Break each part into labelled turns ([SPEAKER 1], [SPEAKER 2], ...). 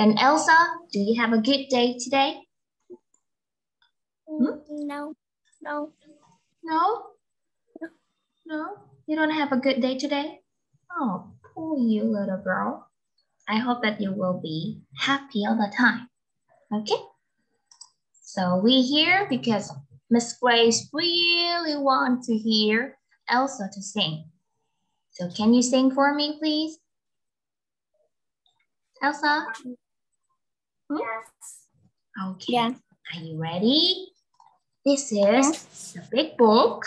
[SPEAKER 1] Then Elsa, do you have a good day today?
[SPEAKER 2] Hmm? No, no.
[SPEAKER 1] No? No? You don't have a good day today? Oh, poor you little girl. I hope that you will be happy all the time. Okay? So we here because Miss Grace really want to hear Elsa to sing. So can you sing for me, please? Elsa?
[SPEAKER 2] Hmm? Yes.
[SPEAKER 1] Okay. Yeah. Are you ready? This is yes. the big book.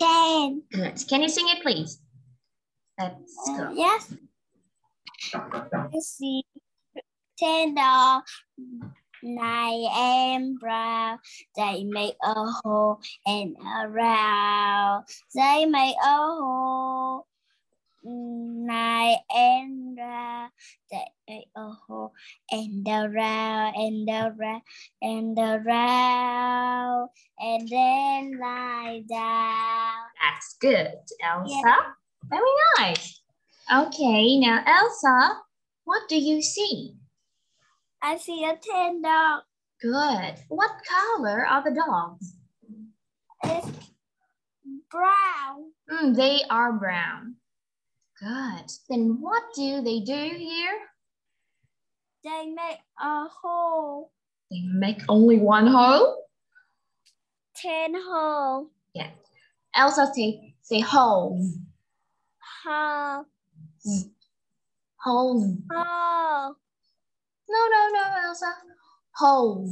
[SPEAKER 2] Can.
[SPEAKER 1] Good. Can you sing it, please? Let's go. Uh,
[SPEAKER 2] yes. I see ten nine and brown. They make a hole and a round. They make a hole nine and round. They make a hole and around and around and around and then lie down.
[SPEAKER 1] That's good, Elsa. Yeah. Very nice. Okay, now Elsa, what do you see?
[SPEAKER 2] I see a ten dog.
[SPEAKER 1] Good. What color are the dogs?
[SPEAKER 2] It's brown.
[SPEAKER 1] Mm, they are brown. Good. Then what do they do here?
[SPEAKER 2] They make a hole.
[SPEAKER 1] They make only one hole?
[SPEAKER 2] Ten hole.
[SPEAKER 1] Yeah. Elsa say, say hole.
[SPEAKER 2] Hole. Hmm.
[SPEAKER 1] Hole.
[SPEAKER 2] Hole.
[SPEAKER 1] No, no, no, Elsa. Hole.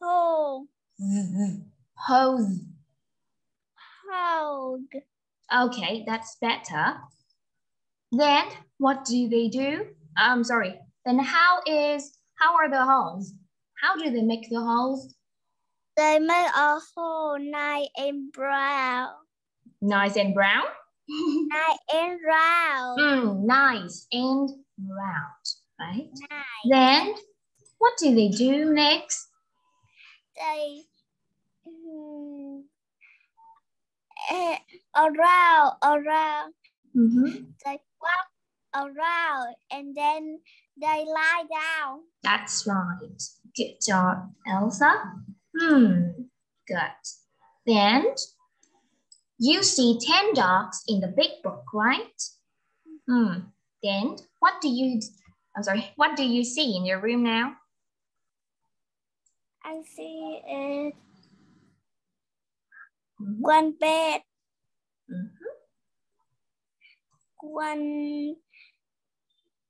[SPEAKER 2] Hole. Mm-hmm.
[SPEAKER 1] Hole.
[SPEAKER 2] Hole.
[SPEAKER 1] Okay, that's better. Then what do they do? I'm sorry. Then how is how are the holes? How do they make the holes?
[SPEAKER 2] They make a hole nice and brown.
[SPEAKER 1] Nice and brown?
[SPEAKER 2] nice and round.
[SPEAKER 1] Mm, nice and round, right? Nice. Then what do they do next?
[SPEAKER 2] They um, uh, around, around.
[SPEAKER 1] Mm -hmm.
[SPEAKER 2] They walk around and then they lie down.
[SPEAKER 1] That's right. Good job, Elsa. Hmm, good. Then you see 10 dogs in the big book, right? Hmm. Then what do you, I'm sorry, what do you see in your room now?
[SPEAKER 2] I see it Mm-hmm. One bed.
[SPEAKER 1] Mm -hmm.
[SPEAKER 2] One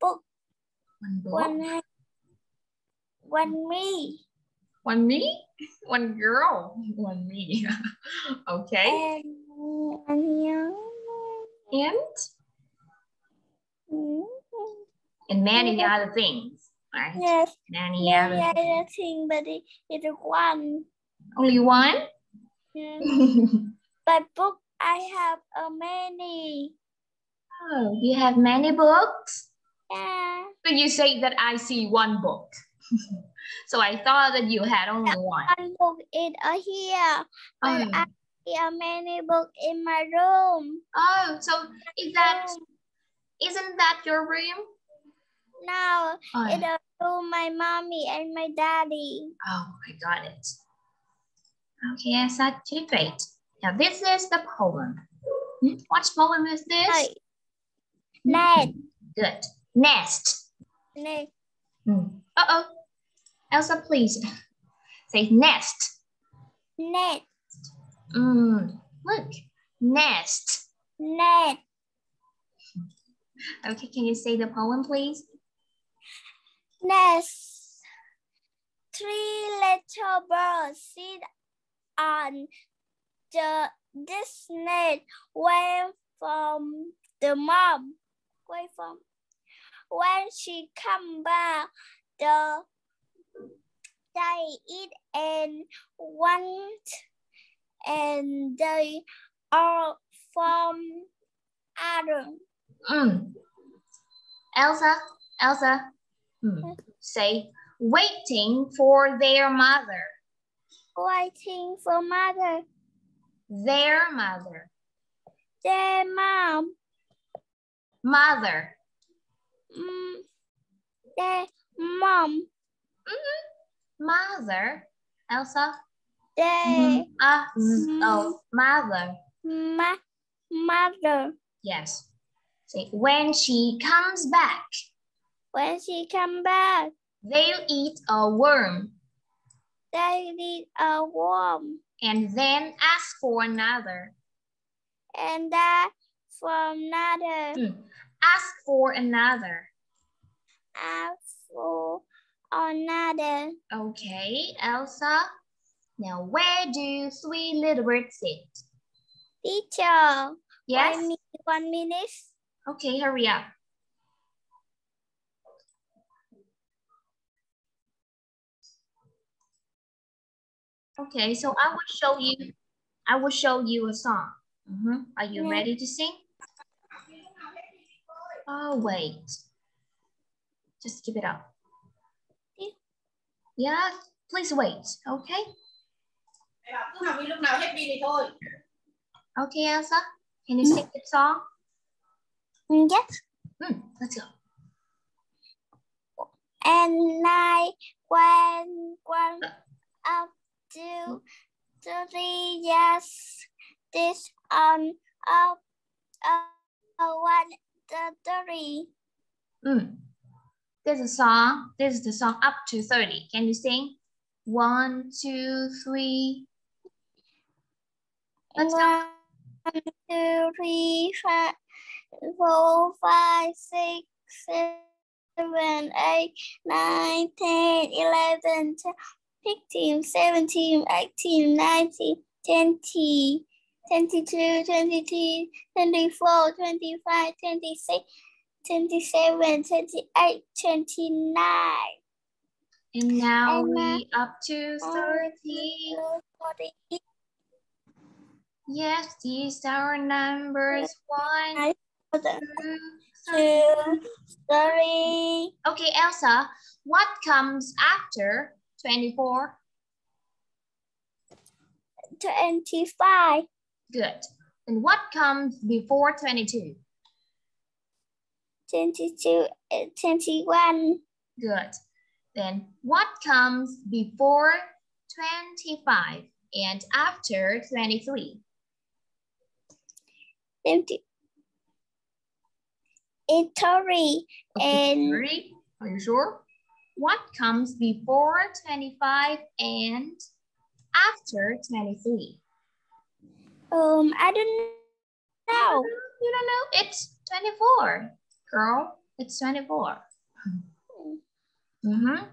[SPEAKER 2] book.
[SPEAKER 1] One book.
[SPEAKER 2] One, one me.
[SPEAKER 1] One me? One girl. One me. okay.
[SPEAKER 2] And, and,
[SPEAKER 1] and?
[SPEAKER 2] Mm-hmm.
[SPEAKER 1] and many other things, right?
[SPEAKER 2] Yes.
[SPEAKER 1] Many, many other,
[SPEAKER 2] other things, but it, it's one.
[SPEAKER 1] Only one?
[SPEAKER 2] but book, I have a many.
[SPEAKER 1] Oh, you have many books?
[SPEAKER 2] Yeah.
[SPEAKER 1] But you say that I see one book. so I thought that you had only one.
[SPEAKER 2] One book in uh, here. Um. I see a many book in my room.
[SPEAKER 1] Oh, so is that, isn't that your room?
[SPEAKER 2] No, oh. it's a room my mommy and my daddy.
[SPEAKER 1] Oh, I got it. Okay, I great. Now this is the poem. Hmm? What poem is this?
[SPEAKER 2] Nest.
[SPEAKER 1] Good. Nest.
[SPEAKER 2] Nest.
[SPEAKER 1] Hmm. Uh-oh. Elsa, please say nest.
[SPEAKER 2] Nest.
[SPEAKER 1] Mm. Look. Nest.
[SPEAKER 2] Nest.
[SPEAKER 1] Okay, can you say the poem, please?
[SPEAKER 2] Nest. Three little birds sit and the this net went from the mom. Away from when she come back, the they eat and want and they are from Adam.
[SPEAKER 1] Mm. Elsa, Elsa, mm. say waiting for their mother
[SPEAKER 2] waiting for mother.
[SPEAKER 1] Their mother.
[SPEAKER 2] Their mom.
[SPEAKER 1] Mother.
[SPEAKER 2] Mm, Dad, mom.
[SPEAKER 1] Mm -hmm. Mother. Elsa?
[SPEAKER 2] Dad.
[SPEAKER 1] Mm, uh, mm, oh, mother.
[SPEAKER 2] Ma mother.
[SPEAKER 1] Yes. Say, when she comes back.
[SPEAKER 2] When she come back.
[SPEAKER 1] They'll eat a worm.
[SPEAKER 2] They eat a worm.
[SPEAKER 1] And then ask for another.
[SPEAKER 2] And that for another.
[SPEAKER 1] Hmm. Ask for another.
[SPEAKER 2] Ask for another.
[SPEAKER 1] Okay, Elsa. Now, where do three little birds sit?
[SPEAKER 2] Teacher.
[SPEAKER 1] Yes?
[SPEAKER 2] One, one minute.
[SPEAKER 1] Okay, hurry up. Okay, so I will show you, I will show you a song. Mm -hmm. Are you yeah. ready to sing? Oh, wait. Just keep it up. Yeah, please wait, okay? Okay, Elsa, can you sing the song?
[SPEAKER 2] Yes.
[SPEAKER 1] Mm, let's go.
[SPEAKER 2] And I went, went to three years. This on up uh, one the three.
[SPEAKER 1] Mm. There's a song. This is the song up to 30. Can you sing? One, two, three.
[SPEAKER 2] Let's One, go. two, three, five, four, five, six, seven, eight, nine, ten, eleven, twelve. 16, 17, 18, 19, 20, 22, 23, 24, 25, 26, 27, 28, 29.
[SPEAKER 1] And now and we up to 30. 40. Yes, these are numbers. One, two,
[SPEAKER 2] two, three.
[SPEAKER 1] Okay, Elsa, what comes after 24?
[SPEAKER 2] 25.
[SPEAKER 1] Good. And what comes before 22?
[SPEAKER 2] 22, uh, 21.
[SPEAKER 1] Good. Then what comes before 25 and after 23?
[SPEAKER 2] 20. It's 30 and...
[SPEAKER 1] 30? Are you sure? What comes before 25 and after 23?
[SPEAKER 2] Um, I don't know.
[SPEAKER 1] You don't know? It's 24. Girl, it's 24. Mm-hmm.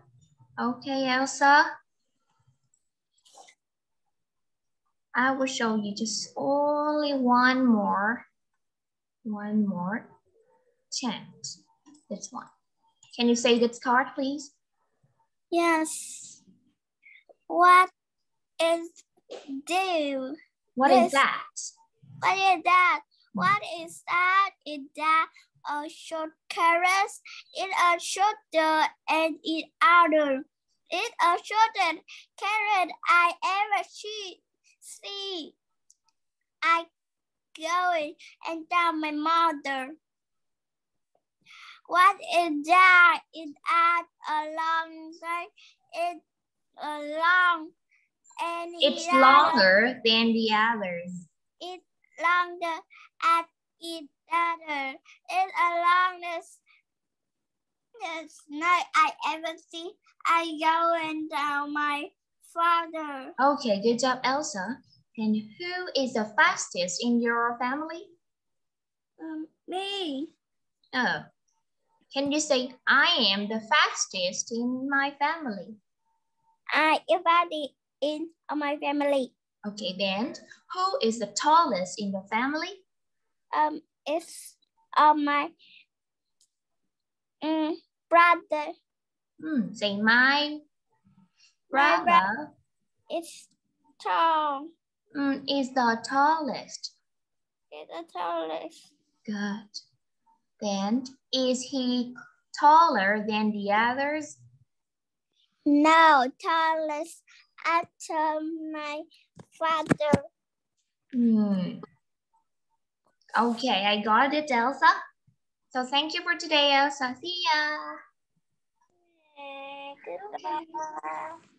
[SPEAKER 1] Okay, Elsa. I will show you just only one more, one more chance. This one. Can you say this card, please?
[SPEAKER 2] Yes. What is do?
[SPEAKER 1] What this, is that?
[SPEAKER 2] What is that? What is that? Is that a short carrot? It a shorter and it other. It a shorter carrot I ever see. See, I going and tell my mother. What is that? It at a long time. It a long and
[SPEAKER 1] it's longer than the others.
[SPEAKER 2] It's longer at each other. It's a longest this night I ever see. I go and tell my father.
[SPEAKER 1] Okay, good job, Elsa. And who is the fastest in your family?
[SPEAKER 2] Um, me.
[SPEAKER 1] Oh, can you say, I am the fastest in my family?
[SPEAKER 2] I am in my family.
[SPEAKER 1] Okay, then who is the tallest in the family?
[SPEAKER 2] Um, it's uh, my um, brother.
[SPEAKER 1] Hmm, say my brother. My brother
[SPEAKER 2] is tall.
[SPEAKER 1] Mm, is the tallest.
[SPEAKER 2] Is the tallest.
[SPEAKER 1] Good. Then is he taller than the others?
[SPEAKER 2] No, tallest after my father.
[SPEAKER 1] Hmm. Okay, I got it, Elsa. So thank you for today, Elsa. See ya.
[SPEAKER 2] Goodbye.